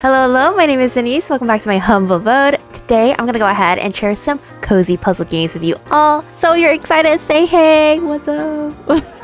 Hello, hello, my name is Denise. Welcome back to my humble abode. Today, I'm gonna go ahead and share some cozy puzzle games with you all. So you're excited, say hey, what's up?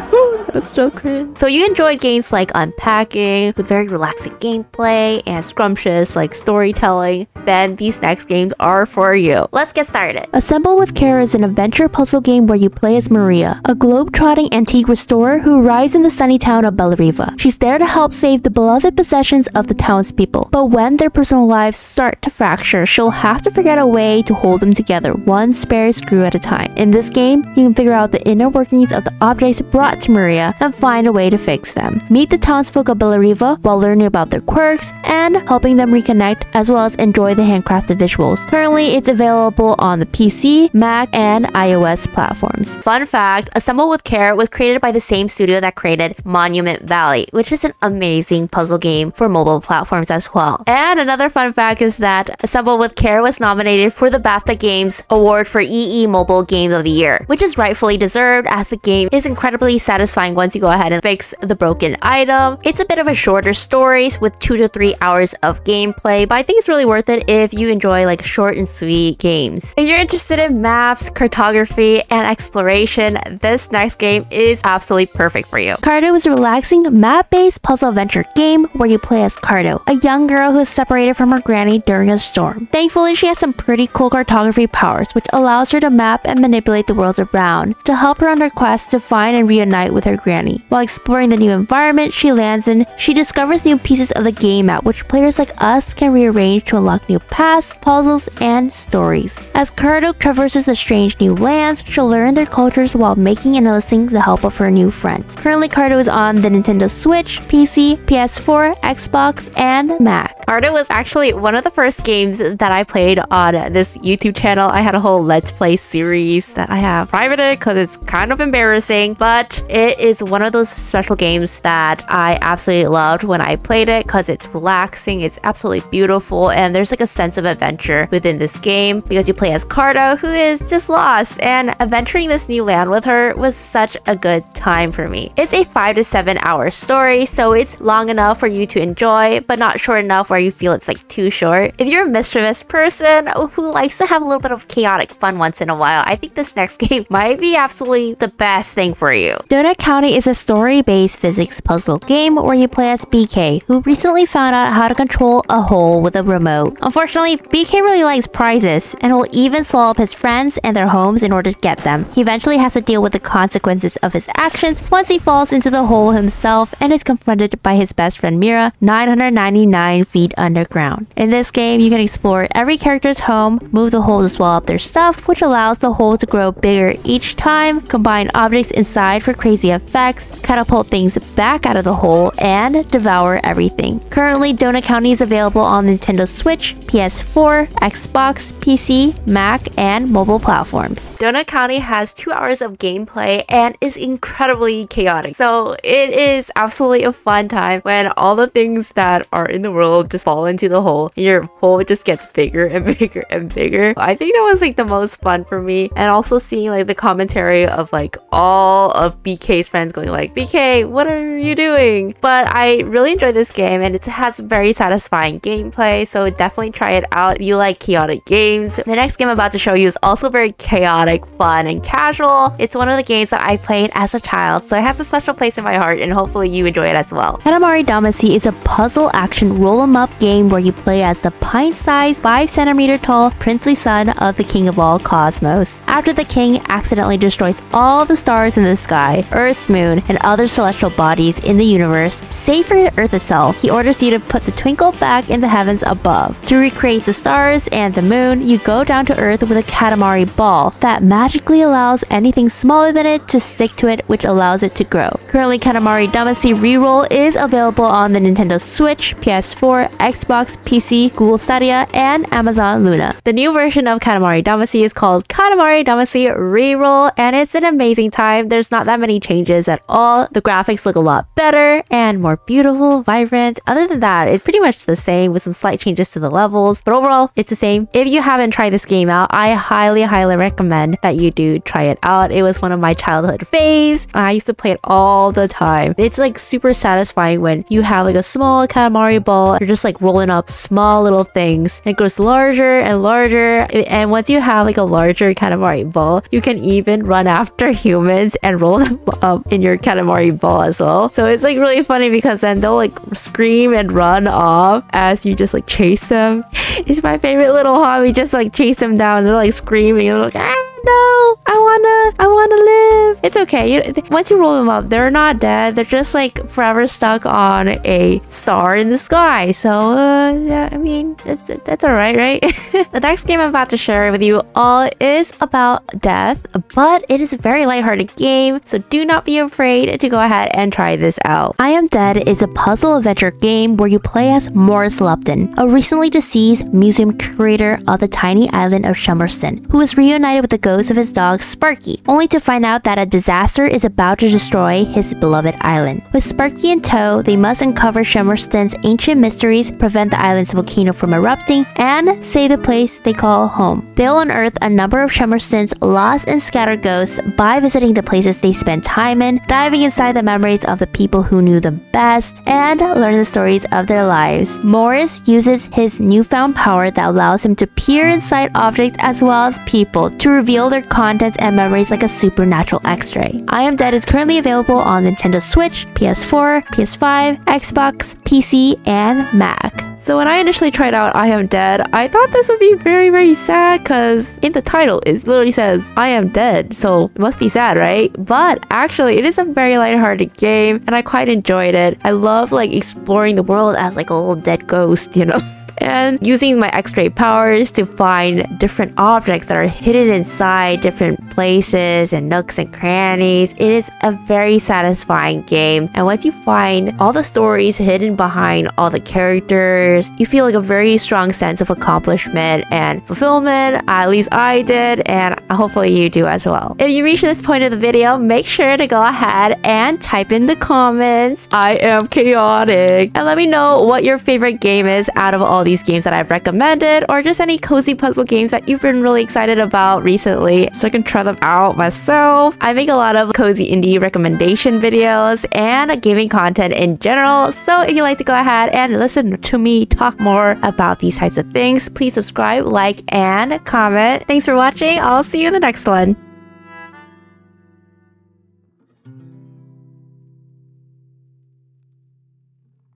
That's so cringe. So you enjoyed games like Unpacking with very relaxing gameplay and scrumptious like storytelling, then these next games are for you. Let's get started. Assemble with Care is an adventure puzzle game where you play as Maria, a globe-trotting antique restorer who arrives in the sunny town of Bellariva. She's there to help save the beloved possessions of the townspeople, but when their personal lives start to fracture, she'll have to figure out a way to hold them together, one spare screw at a time. In this game, you can figure out the inner workings of the objects brought to Maria and find a way to fix them. Meet the townsfolk of Bellariva while learning about their quirks and helping them reconnect as well as enjoy the handcrafted visuals. Currently, it's available on the PC, Mac, and iOS platforms. Fun fact, Assemble with Care was created by the same studio that created Monument Valley, which is an amazing puzzle game for mobile platforms as well. And another fun fact is that Assemble with Care was nominated for the BAFTA Games Award for EE Mobile Game of the Year, which is rightfully deserved as the game is incredibly satisfying once you go ahead and fix the broken item. It's a bit of a shorter story with two to three hours of gameplay, but I think it's really worth it if you enjoy like short and sweet games. If you're interested in maps, cartography, and exploration, this next game is absolutely perfect for you. Carto is a relaxing map-based puzzle adventure game where you play as Carto, a young girl who is separated from her granny during a storm. Thankfully, she has some pretty cool cartography powers, which allows her to map and manipulate the worlds around to help her on her quest to find and reunite with her granny. While exploring the new environment she lands in, she discovers new pieces of the game map which players like us can rearrange to unlock new paths, puzzles, and stories. As Carto traverses the strange new lands, she'll learn their cultures while making and enlisting the help of her new friends. Currently, Carto is on the Nintendo Switch, PC, PS4, Xbox, and Mac. Carto was actually one of the first games that I played on this YouTube channel. I had a whole Let's Play series that I have privated because it's kind of embarrassing, but it is one of those special games that I absolutely loved when I played it because it's relaxing, it's absolutely beautiful, and there's like a sense of adventure within this game because you play as Carto, who is just lost, and adventuring this new land with her was such a good time for me. It's a 5 to 7 hour story, so it's long enough for you to enjoy, but not short enough where you feel it's like too short. If you're a mischievous person who likes to have a little bit of chaotic fun once in a while, I think this next game might be absolutely the best thing for you. Donut County is a story-based physics puzzle game where you play as BK, who recently found out how to control a hole with a remote. Unfortunately, BK really likes prizes and will even swallow up his friends and their homes in order to get them. He eventually has to deal with the consequences of his actions once he falls into the hole himself and is confronted by his best friend Mira 999 feet underground. In this game, you can explore every character's home, move the hole to swallow up their stuff, which allows the hole to grow bigger each time, combine objects inside for crazy effects, catapult things back out of the hole, and devour everything. Currently, Donut County is available on Nintendo Switch, PS4, Xbox, PC, Mac, and mobile platforms. Donut County has two hours of gameplay and is incredibly chaotic. So it is absolutely a fun time when all the things that are in the world just fall into the hole and your hole just gets bigger and bigger and bigger. I think that was like the most fun for me. And also seeing like the commentary of like all of BK's friends going like, BK, what are you doing? But I really enjoy this game and it has very satisfying gameplay. So definitely try it out if you like chaotic games. The next game I'm about to show you is also very chaotic, fun, and casual. It's one of the games that I played as a child, so it has a special place in my heart and hopefully you enjoy it as well. Katamari Damacy is a puzzle action roll 'em up game where you play as the pint-sized, 5 centimeter tall princely son of the king of all cosmos. After the king accidentally destroys all the stars in the sky, Earth's moon, and other celestial bodies in the universe, save for Earth itself, he orders you to put the twinkle back in the heavens above. To recreate the stars and the moon, you go down to Earth with a Katamari ball that magically allows anything smaller than it to stick to it, which allows it to grow. Currently, Katamari Damacy Reroll is available on the Nintendo Switch, PS4, Xbox, PC, Google Stadia, and Amazon Luna. The new version of Katamari Damacy is called Katamari Damacy Reroll, and it's an amazing time. There's not that many changes changes at all. The graphics look a lot better and more beautiful, vibrant. Other than that, it's pretty much the same with some slight changes to the levels, but overall, it's the same. If you haven't tried this game out, I highly, highly recommend that you do try it out. It was one of my childhood faves. I used to play it all the time. It's like super satisfying when you have like a small Katamari ball, you're just like rolling up small little things. It grows larger and larger, and once you have like a larger Katamari ball, you can even run after humans and roll them up in your Katamari ball as well. So it's like really funny because then they'll like scream and run off as you just like chase them. It's my favorite little hobby, just like chase them down. They're like screaming and like, ah! no, I wanna, I wanna live. It's okay. You, once you roll them up, they're not dead. They're just like forever stuck on a star in the sky. So, uh, yeah, I mean, that's, that's all right, right? the next game I'm about to share with you all is about death, but it is a very lighthearted game. So do not be afraid to go ahead and try this out. I Am Dead is a puzzle adventure game where you play as Morris Lupton, a recently deceased museum curator of the tiny island of Shelmerston, who is reunited with the ghost of his dog Sparky, only to find out that a disaster is about to destroy his beloved island. With Sparky in tow, they must uncover Shelmerston's ancient mysteries, prevent the island's volcano from erupting, and save the place they call home. They'll unearth a number of Shelmerston's lost and scattered ghosts by visiting the places they spent time in, diving inside the memories of the people who knew them best, and learn the stories of their lives. Morris uses his newfound power that allows him to peer inside objects as well as people to reveal their contents and memories like a supernatural x-ray. I Am Dead is currently available on Nintendo Switch, PS4, PS5, Xbox, PC, and Mac. So when I initially tried out I Am Dead, I thought this would be very, very sad because in the title it literally says I am dead, so it must be sad, right? But actually it is a very lighthearted game and I quite enjoyed it. I love like exploring the world as like a little dead ghost, you know? and using my x-ray powers to find different objects that are hidden inside different places and nooks and crannies. It is a very satisfying game and once you find all the stories hidden behind all the characters, you feel like a very strong sense of accomplishment and fulfillment. At least I did and hopefully you do as well. If you reach this point of the video, make sure to go ahead and type in the comments, I am chaotic, and let me know what your favorite game is out of all these games that I've recommended or just any cozy puzzle games that you've been really excited about recently so I can try them out myself. I make a lot of cozy indie recommendation videos and gaming content in general. So if you'd like to go ahead and listen to me talk more about these types of things, please subscribe, like, and comment. Thanks for watching. I'll see you in the next one.